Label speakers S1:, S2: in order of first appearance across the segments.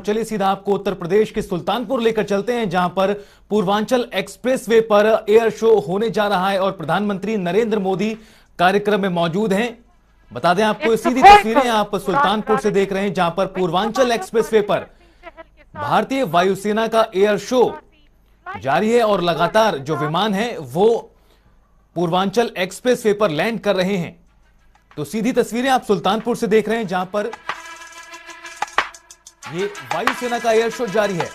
S1: चलिए सीधा आपको उत्तर प्रदेश के सुल्तानपुर लेकर चलते हैं जहाँ पर पूर्वांचल एक्सप्रेसवे पर एयर शो होने जा रहा है और प्रधानमंत्री नरेंद्र मोदी कार्यक्रम में मौजूद हैं। बता दें आपको सीधी तस्वीरें आप सुल्तानपुर से देख रहे हैं जहाँ पर पूर्वांचल एक्सप्रेसवे पर भारतीय वायुसेना का एयर शो जारी है और लगातार जो विमान है वो पूर्वांचल एक्सप्रेसवे पर लैंड कर रहे हैं। तो सीधी तस्वीरें आप सुल्तानपुर से देख रहे हैं जहाँ पर ये वायुसेना का एयर शो जारी है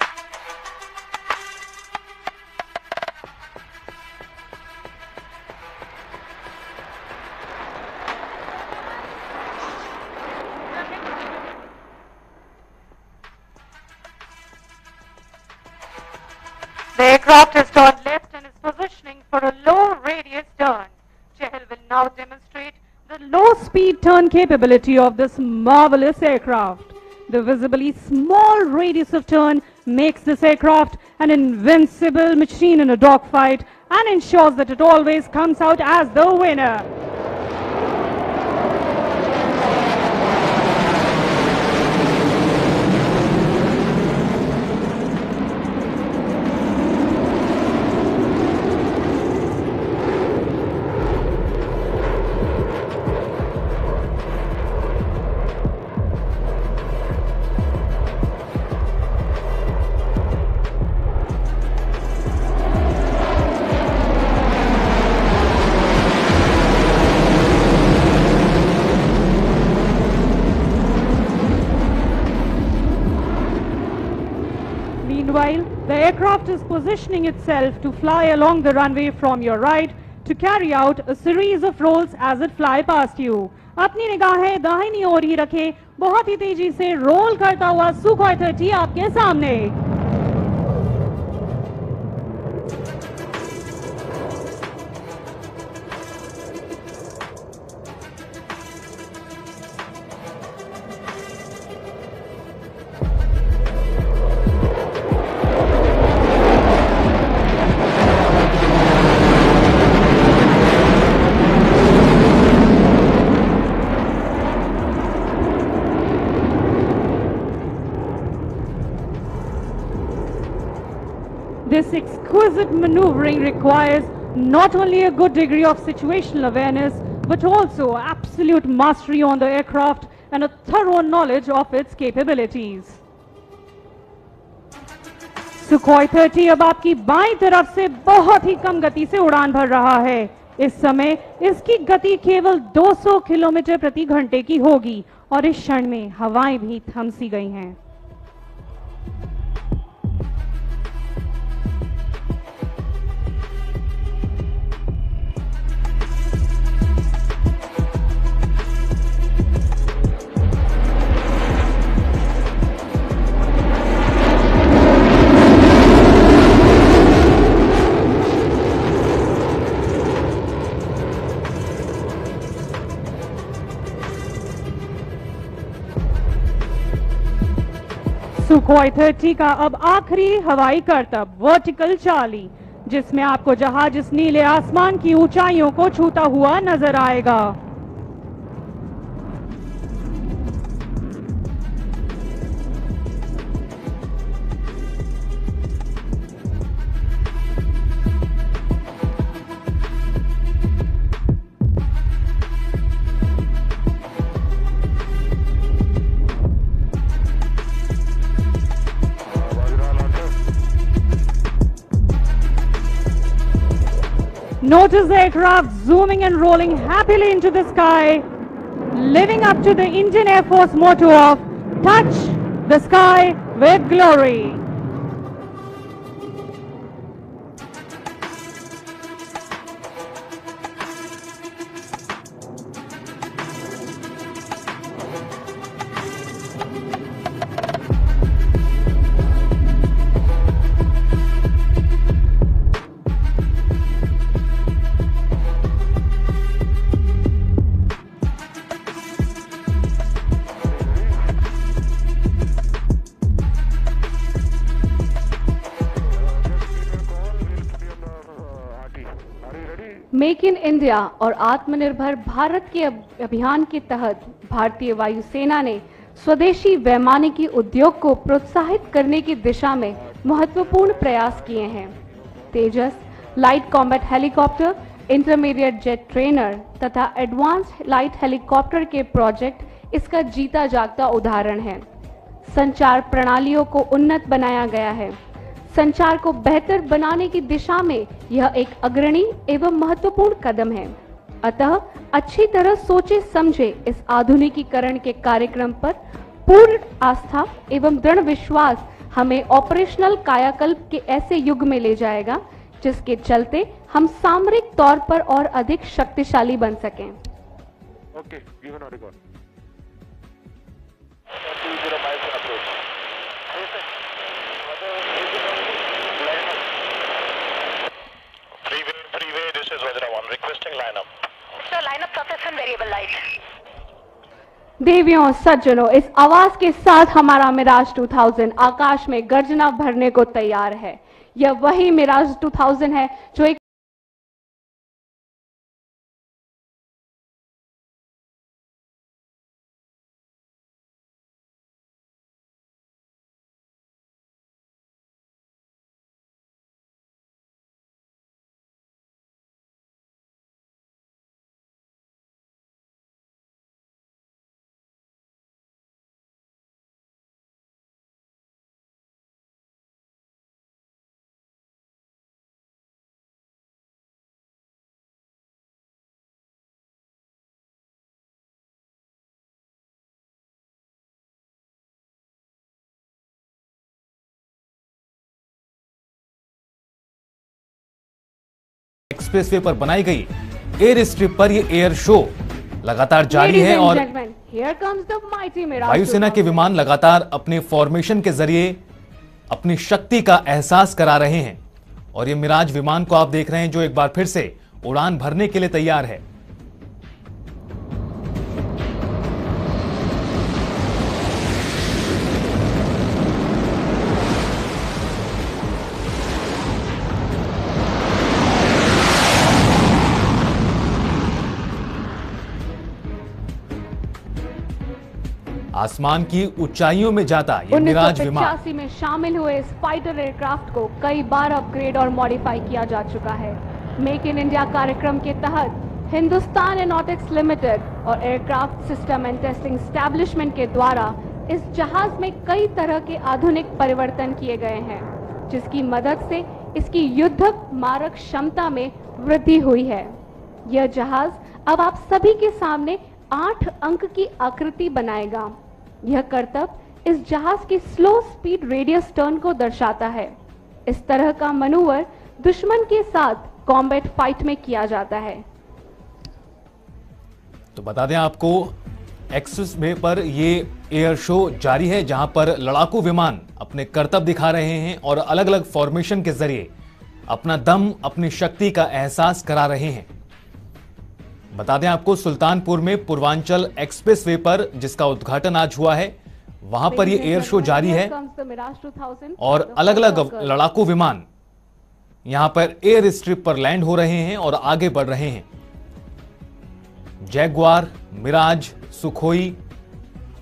S2: now demonstrate the low speed turn capability of this marvelous aircraft. The visibly small radius of turn makes this aircraft an invincible machine in a dogfight and ensures that it always comes out as the winner. aircraft is positioning itself to fly along the runway from your right to carry out a series of rolls as it fly past you. अपनी निगाहें दाहिनी ओर ही रखें बहुत ही तेजी से role करता हुआ Sukhoi 30 आपके सामने This exquisite maneuvering requires not only a good degree of situational awareness, but also absolute mastery on the aircraft and a thorough knowledge of its capabilities. Sukhoi 30 अब आपकी बाईं तरफ़ से बहुत ही कम गति से उड़ान भर रहा है इस समय इसकी गति केवल 200 किलोमीटर प्रति घंटे की होगी और इस क्षण में हवाएँ भी थम सी गई हैं सुखोई 30 का अब आखिरी हवाई करतब वर्टिकल चाली जिसमें आपको जहाज़ इस नीले आसमान की ऊंचाइयों को छूता हुआ नज़र आएगा। Notice the aircraft zooming and rolling happily into the sky, living up to the Indian Air Force motto of touch the sky with glory.
S3: Make in India और आत्मनिर्भर भारत के अभियान के तहत भारतीय वायुसेना ने स्वदेशी वैमानिकी उद्योग को प्रोत्साहित करने की दिशा में महत्वपूर्ण प्रयास किए हैं। Tejas, light combat helicopter, intermediate jet trainer तथा एडवांस्ड लाइट हेलीकॉप्टर के प्रोजेक्ट इसका जीता जागता उदाहरण है। संचार प्रणालियों को उन्नत बनाया गया है। संचार को बेहतर बनाने की दिशा में यह एक अग्रणी एवं महत्वपूर्ण कदम है। अतः अच्छी तरह सोचे समझे इस आधुनिकीकरण के कार्यक्रम पर पूर्ण आस्था एवं दृढ़ विश्वास हमें ऑपरेशनल कायाकल्प के ऐसे युग में ले जाएगा जिसके चलते हम सामरिक तौर पर और अधिक शक्तिशाली बन सकें।
S4: Okay,
S3: देवियों, सज्जनों, इस आवाज़ के साथ हमारा मिराज 2000 आकाश में गर्जना भरने को तैयार है। यह वही मिराज 2000 है, जो एक
S1: एक्सप्रेसवे पर बनाई गई। एयर स्ट्रिप पर ये एयर शो लगातार जारी है और वायुसेना के विमान लगातार अपने फॉर्मेशन के ज़रिए अपनी शक्ति का एहसास करा रहे हैं। और ये मिराज विमान को आप देख रहे हैं जो एक बार फिर से उड़ान भरने के लिए तैयार है। आसमान की ऊंचाइयों में जाता ये मिराज विमान।
S3: 1985 में शामिल हुए इस फाइटर एयरक्राफ्ट को कई बार अपग्रेड और मॉडिफाई किया जा चुका है। मेक इन इंडिया कार्यक्रम के तहत हिंदुस्तान एरोनॉटिक्स लिमिटेड और aircraft system and testing establishment के द्वारा इस जहाज़ में कई तरह के आधुनिक परिवर्तन किए गए हैं, जिसकी मदद से इसकी युद्धक मारक क्षमता में वृद्धि हुई है। यह जहाज़ अब आप सभी के सामने आठ अंक की आकृति बनाएगा। यह करतब इस जहाज़ की स्लो स्पीड रेडियस टर्न को दर्शाता है। इस तरह का मनूवर दुश्मन के साथ कॉम्बैट फाइट में किया जाता है।
S1: तो बता दें आपको एक्सिस वे पर ये एयर शो जारी है, जहाँ पर लड़ाकू विमान अपने करतब दिखा रहे हैं और अलग अलग फॉर्मेशन के ज़रिए अपना दम, अपनी शक्ति का एहसास करा रहे हैं। बता दें आपको, सुल्तानपुर में पूर्वांचल एक्सप्रेसवे पर, जिसका उद्घाटन आज हुआ है, वहाँ पर ये एयर शो जारी है और अलग अलग लड़ाकू विमान यहाँ पर एयर स्ट्रिप पर लैंड हो रहे हैं और आगे बढ़ रहे हैं। जैगवार मिराज, सुखोई,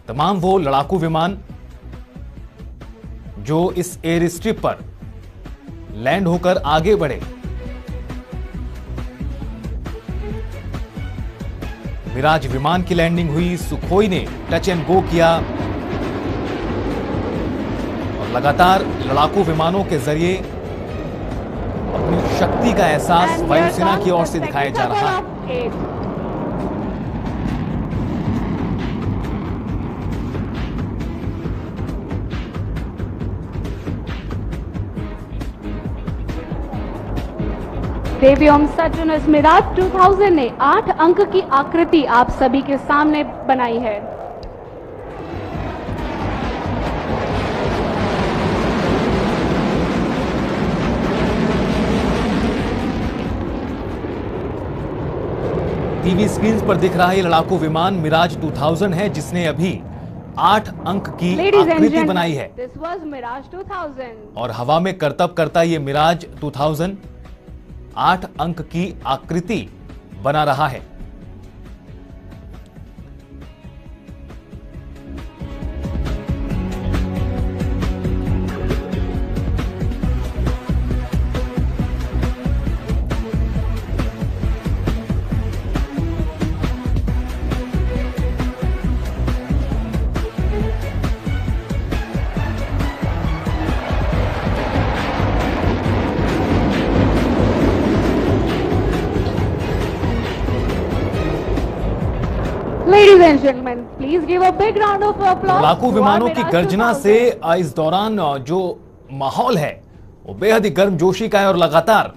S1: तमाम वो लड़ाकू विमान जो इस एयर स्ट्रिप पर लैंड होकर आगे बढ़े। मिराज विमान की लैंडिंग हुई सुखोई ने टच एंड गो किया। और लगातार लड़ाकू विमानों के ज़रिए अपनी शक्ति का एहसास वायुसेना की ओर से दिखाया जा रहा। है
S3: देवियोम सज्जन मिराज 2000 ने आठ अंक की आकृति आप सभी के सामने बनाई है।
S1: टीवी स्क्रीन पर दिख रहा है लड़ाकू विमान मिराज 2000 है जिसने अभी आठ अंक की आकृति बनाई है।
S3: दिस वाज मिराज 2000
S1: और हवा में करतब करता ये मिराज 2000 आठ अंक की आकृति बना रहा है। लड़ाकू विमानों की गर्जना से इस दौरान जो माहौल है वो बेहद ही गर्म जोशी का है और लगातार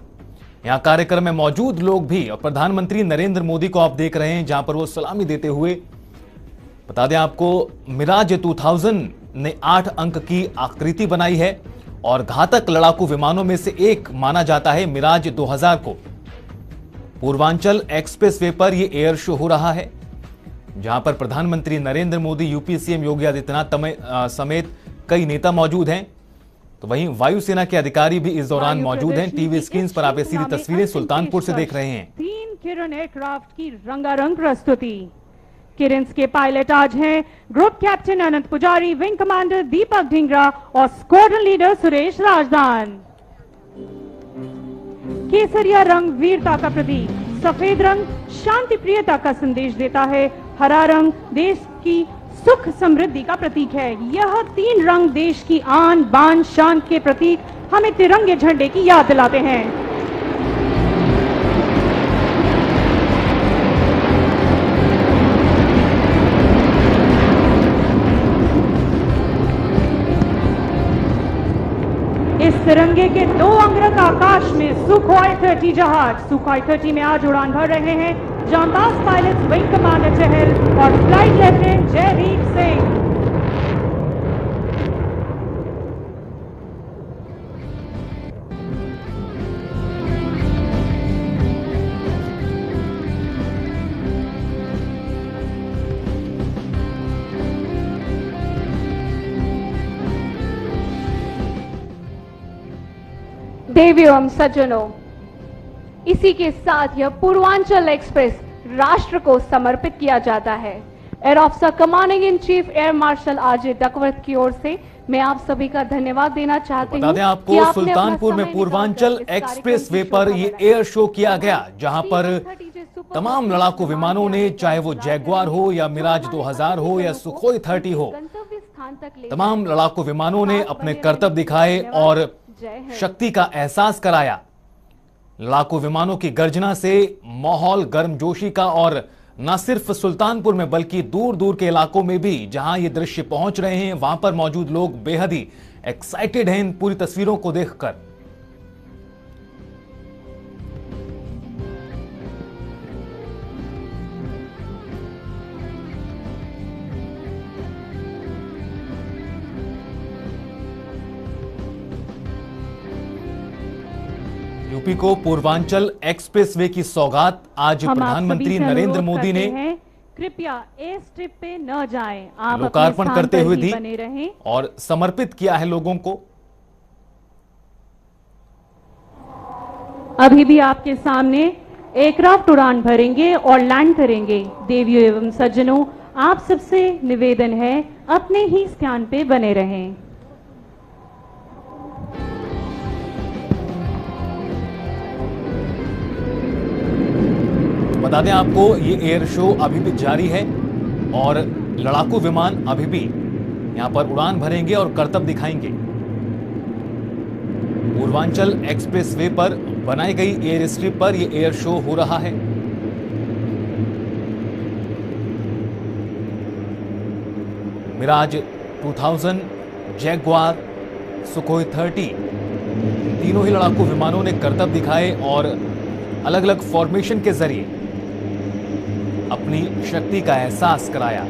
S1: यहाँ कार्यक्रम में मौजूद लोग भी और प्रधानमंत्री नरेंद्र मोदी को आप देख रहे हैं जहाँ पर वो सलामी देते हुए बता दें आपको मिराज 2000 ने आठ अंक की आकृति बनाई है और घातक लड़ाकू विमानों में से एक माना जाता है मिराज 2000 को। पूर्वांचल एक्सप्रेस वे पर यह एयर शो हो रहा है। जहाँ पर प्रधानमंत्री नरेंद्र मोदी यूपी सीएम योगी आदित्यनाथ समेत कई नेता मौजूद हैं। तो वहीं वायुसेना के अधिकारी भी इस दौरान मौजूद हैं। टीवी स्क्रीन पर आप ये सीधी तस्वीरें सुल्तानपुर से देख रहे हैं।
S2: तीन किरण एयरक्राफ्ट की रंगारंग प्रस्तुति। किरन्स के पायलट आज हैं। ग्रुप कैप्टन अनंत पुजारी विंग कमांडर दीपक ढिंगरा और स्क्वाड्रन लीडर सुरेश राजदान। केसरिया रंग वीरता का प्रतीक। सफ़ेद रंग शांति प्रियता का संदेश देता है। हरा रंग देश की सुख समृद्धि का प्रतीक है। यह तीन रंग देश की आन, बान, शान के प्रतीक हमें तिरंगे झंडे की याद दिलाते हैं। इस तिरंगे के दो अंगरख आकाश में सुखोई थर्टी जहाज़ सुखोई थर्टी में आज उड़ान भर रहे हैं। जांबाज पायलट विंग कमांडर चहल और फ़्लाइट लेफ्टिनेंट जयदीप सिंह
S3: देवियों सज्जनों इसी के साथ यह पूर्वांचल एक्सप्रेस राष्ट्र को समर्पित किया जाता है। Air officer commanding in chief air marshal R J Duckworth की ओर से मैं आप सभी का धन्यवाद देना चाहती हूँ
S1: आपको सुल्तानपुर में पूर्वांचल एक्सप्रेस वे पर ये एयर शो किया गया जहाँ पर तमाम लड़ाकू विमानों ने चाहे वो जैगवार हो या मिराज 2000 हो या सुखोई 30 हो तमाम लड़ाकू विमानों ने अपने कर्तव्य दिखाए और शक्ति का एहसास कराया। लड़ाकू विमानों की गर्जना से माहौल गर्मजोशी का और न सिर्फ़ सुल्तानपुर में, बल्कि दूर दूर के इलाकों में भी, जहाँ ये दृश्य पहुँच रहे हैं, वहाँ पर मौजूद लोग बेहद ही एक्साइटेड हैं इन पूरी तस्वीरों को देखकर। यूपी को पूर्वांचल एक्सप्रेसवे की सौगात आज प्रधानमंत्री नरेंद्र मोदी ने
S2: कृपया इस ट्रिप पे न जाएँ। आप
S1: लोकार्पण करते हुए दी
S2: बने रहें।
S1: और समर्पित किया है लोगों को।
S2: अभी भी आपके सामने एयरक्राफ्ट उड़ान भरेंगे और लैंड करेंगे। देवियों एवं सज्जनों आप सबसे निवेदन है अपने ही स्थान पे बने रहें।
S1: बता दें आपको, ये एयर शो अभी भी जारी है और लड़ाकू विमान अभी भी यहाँ पर उड़ान भरेंगे और करतब दिखाएँगे। पूर्वांचल एक्सप्रेसवे पर बनाई गई एयर स्ट्रिप पर यह एयर शो हो रहा है। मिराज 2000 जैगवार सुखोई 30 तीनों ही लड़ाकू विमानों ने करतब दिखाए और अलग अलग फॉर्मेशन के ज़रिए अपनी शक्ति का एहसास कराया।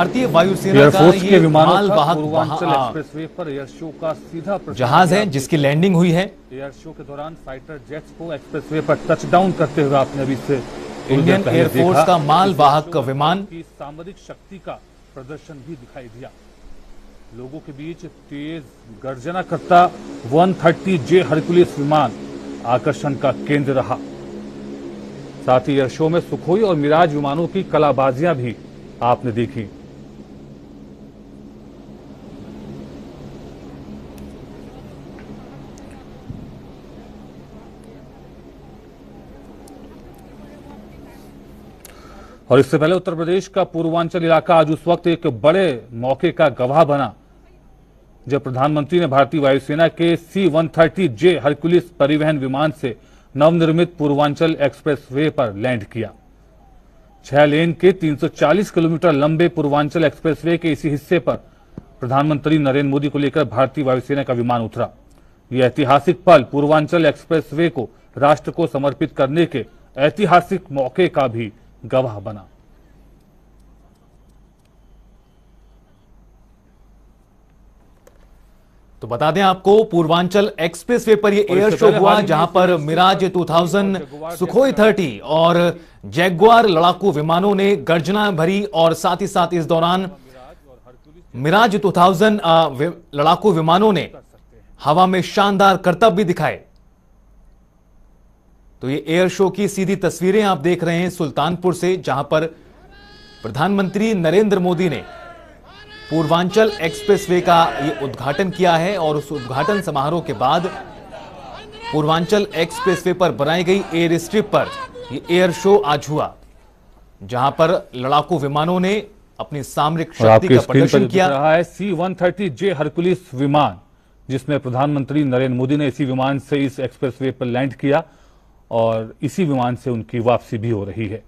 S1: भारतीय वायुसेना का ये
S5: विमानों
S1: माल वाहक
S5: एक्सप्रेसवे पर एयर शो का सीधा
S1: जहाज़ है जिसकी लैंडिंग हुई है।
S5: एयर शो के दौरान फाइटर जेट्स को एक्सप्रेसवे पर टच डाउन करते हुए आपने अभी से
S1: इंडियन एयरफोर्स का माल वाहक विमान
S5: की सामरिक शक्ति का प्रदर्शन भी दिखाई दिया। लोगों के बीच तेज गर्जना करता 130 जे हरकुलिस विमान आकर्षण का केंद्र रहा। साथ ही एयर शो में सुखोई और मिराज विमानों की कलाबाजियाँ भी आपने देखी। और इससे पहले उत्तर प्रदेश का पूर्वांचल इलाका आज उस वक्त एक बड़े मौके का गवाह बना, जब प्रधानमंत्री ने भारतीय वायुसेना के C one thirty J Hercules परिवहन विमान से नवनिर्मित पूर्वांचल एक्सप्रेसवे पर लैंड किया। छह लेन के 340 किलोमीटर लंबे पूर्वांचल एक्सप्रेसवे के इसी हिस्से पर प्रधानमंत्री नरेंद्र मोदी को लेकर भारतीय वायुसेना का विमान उतरा। यह ऐतिहासिक पल पूर्वांचल एक्सप्रेसवे को राष्ट्र को समर्पित करने के ऐतिहासिक मौके का भी गवाह बना।
S1: तो बता दें आपको पूर्वांचल एक्सप्रेसवे पर ये एयर शो हुआ जहाँ पर मिराज
S5: इससे
S1: 2000
S5: जगुआर
S1: सुखोई
S5: जैसा
S1: 30 और जैगुआर लड़ाकू विमानों ने गर्जना भरी और साथ ही साथ इस दौरान मिराज 2000 अ, लड़ाकू विमानों ने हवा में शानदार करतब भी दिखाए। तो ये एयर शो की सीधी तस्वीरें आप देख रहे हैं सुल्तानपुर से जहाँ पर प्रधानमंत्री नरेंद्र मोदी ने पूर्वांचल एक्सप्रेसवे का ये उद्घाटन किया है और उस उद्घाटन समारोह के बाद पूर्वांचल एक्सप्रेसवे पर बनाई गई एयर स्ट्रिप पर ये एयर शो आज हुआ जहाँ पर लड़ाकू विमानों ने अपनी सामरिक शक्ति का प्रदर्शन किया।
S5: रहा है C one thirty J Hercules विमान जिसमें प्रधानमंत्री नरेंद्र मोदी ने इसी विमान से इस एक्सप्रेसवे पर लैंड किया। और इसी विमान से उनकी वापसी भी हो रही है।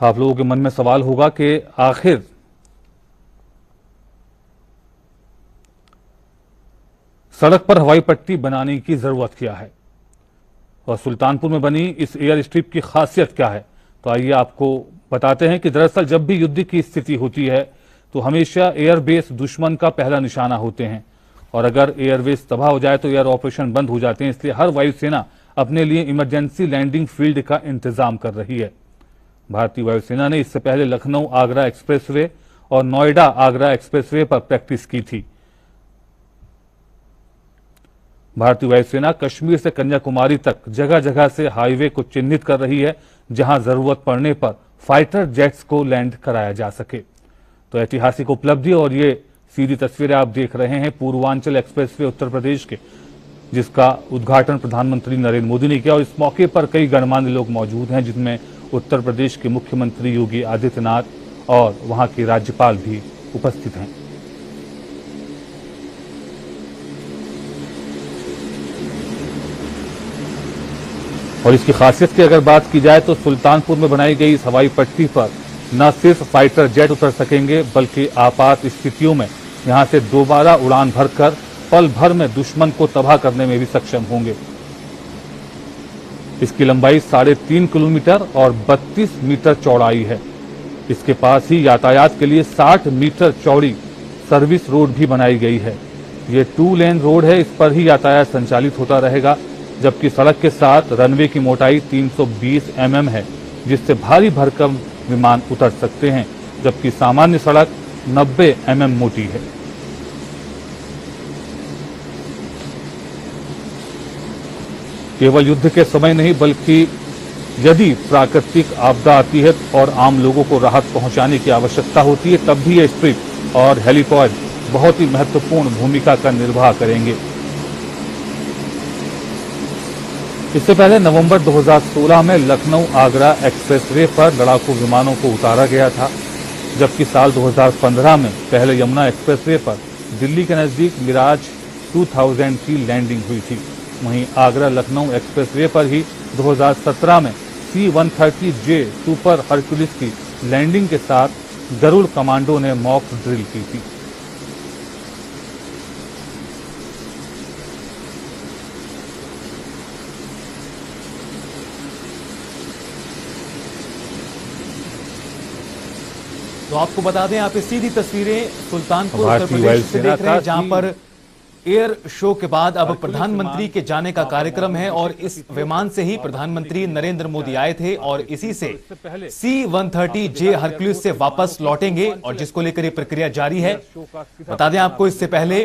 S5: आप लोगों के मन में सवाल होगा कि आखिर सड़क पर हवाई पट्टी बनाने की ज़रूरत क्या है और सुल्तानपुर में बनी इस एयर स्ट्रिप की खासियत क्या है? तो आइए आपको बताते हैं कि दरअसल जब भी युद्ध की स्थिति होती है तो हमेशा एयरबेस दुश्मन का पहला निशाना होते हैं। और अगर एयरवेज तबाह हो जाए तो एयर ऑपरेशन बंद हो जाते हैं, इसलिए हर वायुसेना अपने लिए इमरजेंसी लैंडिंग फ़ील्ड का इंतज़ाम कर रही है। भारतीय वायुसेना ने इससे पहले लखनऊ आगरा एक्सप्रेसवे और नोएडा आगरा एक्सप्रेसवे पर प्रैक्टिस की थी। भारतीय वायुसेना कश्मीर से कन्याकुमारी तक जगह जगह से हाईवे को चिन्हित कर रही है, जहाँ ज़रूरत पड़ने पर फाइटर जेट्स को लैंड कराया जा सके। तो ऐतिहासिक उपलब्धि और ये सीधी तस्वीरें आप देख रहे हैं पूर्वांचल एक्सप्रेसवे उत्तर प्रदेश के, जिसका उद्घाटन प्रधानमंत्री नरेंद्र मोदी ने किया। और इस मौके पर कई गणमान्य लोग मौजूद हैं, जिनमें उत्तर प्रदेश के मुख्यमंत्री योगी आदित्यनाथ और वहाँ के राज्यपाल भी उपस्थित हैं। और इसकी खासियत की अगर बात की जाए तो सुल्तानपुर में बनाई गई इस हवाई पट्टी पर न सिर्फ़ फाइटर जेट उतर सकेंगे, बल्कि आपात स्थितियों में यहाँ से दोबारा उड़ान भरकर पल भर में दुश्मन को तबाह करने में भी सक्षम होंगे। इसकी लंबाई साढ़े तीन किलोमीटर और 32 मीटर चौड़ाई है। इसके पास ही यातायात के लिए 60 मीटर चौड़ी सर्विस रोड भी बनाई गई है। ये टू लेन रोड है, इस पर ही यातायात संचालित होता रहेगा, जबकि सड़क के साथ रनवे की मोटाई 320 एमएम है, जिससे भारी भरकम विमान उतर सकते हैं, जबकि सामान्य सड़क 90 एमएम मोटी है। केवल युद्ध के समय नहीं, बल्कि यदि प्राकृतिक आपदा आती है और आम लोगों को राहत पहुँचाने की आवश्यकता होती है, तब भी ये स्ट्रिप और हेलीपॉड बहुत ही महत्वपूर्ण भूमिका का निर्वाह करेंगे। इससे पहले नवंबर 2016 में लखनऊ आगरा एक्सप्रेसवे पर लड़ाकू विमानों को उतारा गया था, जबकि साल 2015 में पहले यमुना एक्सप्रेसवे पर दिल्ली के नज़दीक मिराज 2000 की लैंडिंग हुई थी। वहीं आगरा लखनऊ एक्सप्रेसवे पर ही 2017 में सी 130 जे सुपर हरकुलिस की लैंडिंग के साथ गरुड़ कमांडो ने मॉक ड्रिल की थी।
S1: तो आपको बता दें आप सीधी तस्वीरें सुल्तानपुर उत्तर प्रदेश से देख रहे हैं जहाँ पर एयर शो के बाद अब प्रधानमंत्री के जाने का कार्यक्रम है और इस विमान से ही प्रधानमंत्री नरेंद्र मोदी आए थे और इसी से C one thirty J Hercules से वापस लौटेंगे और जिसको लेकर ये प्रक्रिया जारी है। बता दें आपको इससे पहले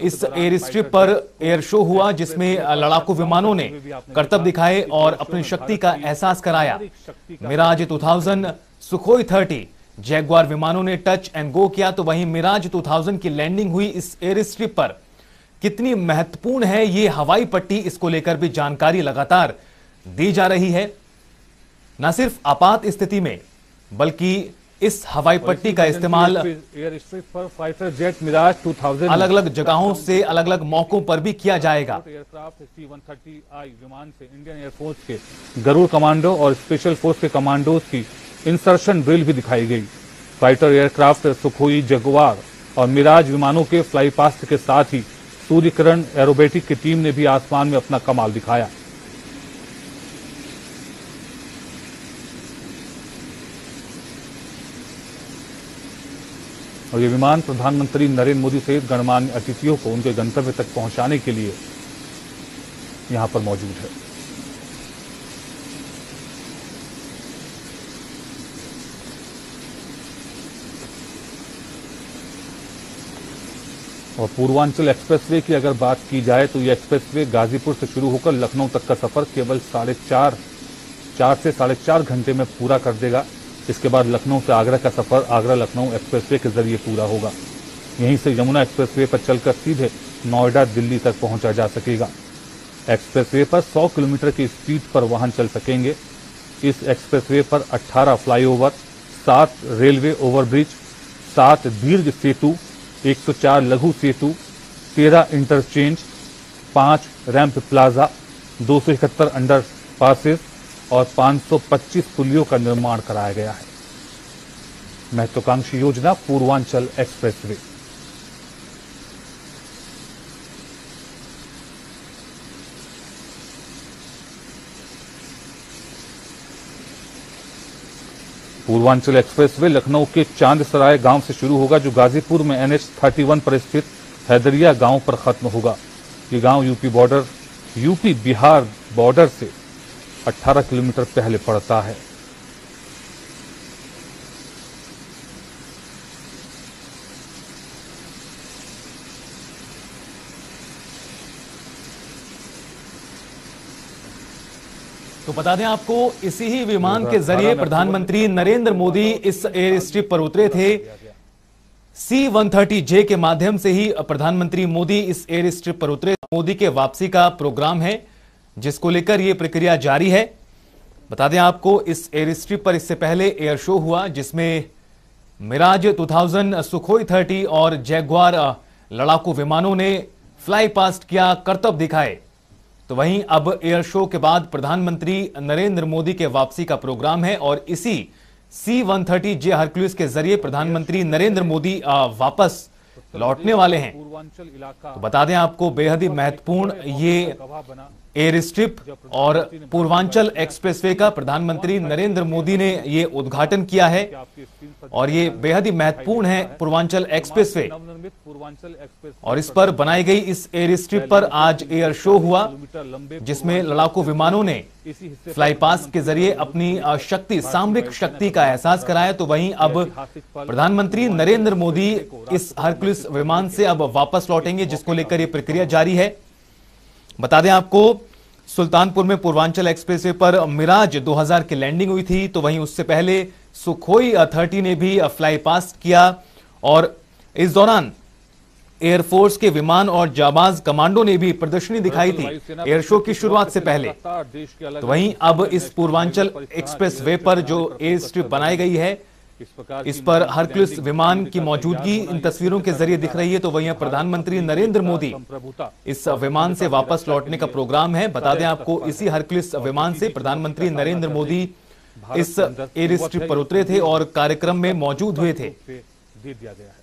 S1: इस एयर स्ट्रिप पर एयर शो हुआ जिसमें लड़ाकू विमानों ने करतब दिखाए और अपनी शक्ति का एहसास कराया। मिराज 2000 सुखोई 30 जैगवार विमानों ने टच एंड गो किया तो वहीं मिराज 2000 की लैंडिंग हुई इस एयर स्ट्रिप पर। कितनी महत्वपूर्ण है ये हवाई पट्टी इसको लेकर भी जानकारी लगातार दी जा रही है। न सिर्फ़ आपात स्थिति में बल्कि इस हवाई पट्टी का इस्तेमाल
S5: एयर स्ट्रिप पर फाइटर जेट मिराज 2000
S1: अलग अलग जगहों से अलग अलग मौकों पर भी किया जाएगा।
S5: Aircraft C one thirty I विमान से इंडियन एयरफोर्स के गरुड़ कमांडो और स्पेशल फोर्स के कमांडोज की इंसर्शन ड्रिल भी दिखाई गई। फाइटर एयरक्राफ्ट सुखोई जगवार और मिराज विमानों के फ्लाई पास्ट के साथ ही सूर्यकिरण एरोबेटिक की टीम ने भी आसमान में अपना कमाल दिखाया। और ये विमान प्रधानमंत्री नरेंद्र मोदी सहित गणमान्य अतिथियों को उनके गंतव्य तक पहुँचाने के लिए यहाँ पर मौजूद है। और पूर्वांचल एक्सप्रेसवे की अगर बात की जाए तो ये एक्सप्रेसवे गाजीपुर से शुरू होकर लखनऊ तक का सफ़र केवल साढ़े चार चार से साढ़े चार घंटे में पूरा कर देगा। इसके बाद लखनऊ से आगरा का सफ़र आगरा लखनऊ एक्सप्रेसवे के ज़रिए पूरा होगा। यहीं से यमुना एक्सप्रेसवे पर चलकर सीधे नोएडा, दिल्ली तक पहुँचा जा सकेगा। एक्सप्रेसवे पर 100 किलोमीटर की स्पीड पर वाहन चल सकेंगे। इस एक्सप्रेसवे पर 18 फ्लाईओवर, सात रेलवे ओवरब्रिज, सात दीर्घ सेतु 104 लघु सेतु 13 इंटरचेंज, पाँच रैंप प्लाजा, दो अंडर पासिस और 525 पुलियों का निर्माण कराया गया है। महत्वाकांक्षी योजना Purvanchal expressway. Purvanchal express way Lucknow के चाँद सराय गाँव से शुरू होगा, जो गाजीपुर में एनएच 31 पर स्थित हैदरिया गाँव पर खत्म होगा। ये गाँव UP border, UP Bihar border से 18 किलोमीटर पहले पड़ता है।
S1: तो बता दें आपको इसी ही विमान के ज़रिए प्रधानमंत्री नरेंद्र मोदी इस एयर स्ट्रिप पर उतरे थे। सी वन थर्टी जे के माध्यम से ही प्रधानमंत्री मोदी इस एयर स्ट्रिप पर उतरे। मोदी के वापसी का प्रोग्राम है जिसको लेकर यह प्रक्रिया जारी है। बता दें आपको इस एयर स्ट्रिप पर इससे पहले एयर शो हुआ जिसमें मिराज 2000 सुखोई 30 और जैगवार लड़ाकू विमानों ने फ्लाई पास्ट किया करतब दिखाए। तो वहीं अब एयर शो के बाद प्रधानमंत्री नरेंद्र मोदी के वापसी का प्रोग्राम है और इसी C one thirty J Hercules के ज़रिए प्रधानमंत्री नरेंद्र मोदी वापस लौटने वाले हैं। तो बता दें आपको बेहद ही महत्वपूर्ण ये एयर स्ट्रिप और पूर्वांचल एक्सप्रेसवे का प्रधानमंत्री नरेंद्र मोदी ने ये उद्घाटन किया है। और ये बेहद ही महत्वपूर्ण है पूर्वांचल एक्सप्रेसवे और इस पर बनाई गई इस एयर स्ट्रिप पर आज एयर शो हुआ, जिसमें लड़ाकू विमानों ने फ्लाई पास के ज़रिए अपनी शक्ति, सामरिक शक्ति का एहसास कराया। तो वहीं अब प्रधानमंत्री नरेंद्र मोदी इस हरकुलिस विमान से अब वापस लौटेंगे, जिसको लेकर ये प्रक्रिया जारी है। बता दें आपको सुल्तानपुर में पूर्वांचल एक्सप्रेसवे पर मिराज 2000 की लैंडिंग हुई थी तो वहीं उससे पहले सुखोई 30 ने भी फ्लाई पास किया और इस दौरान एयरफोर्स के विमान और जाबाज कमांडो ने भी प्रदर्शनी दिखाई थी एयर शो की शुरुआत से पहले। तो वहीं अब इस पूर्वांचल एक्सप्रेस वे पर जो एयर स्ट्रिप बनाई गई है इस पर हरक्लिस विमान की मौजूदगी इन तस्वीरों के ज़रिए दिख रही है तो वहीं प्रधानमंत्री नरेंद्र मोदी इस विमान से वापस लौटने का प्रोग्राम है। बता दें आपको इसी हरक्लिस विमान से प्रधानमंत्री नरेंद्र मोदी इस एयर स्ट्रिप पर उतरे थे और कार्यक्रम में मौजूद हुए थे।
S5: दे दिया गया है।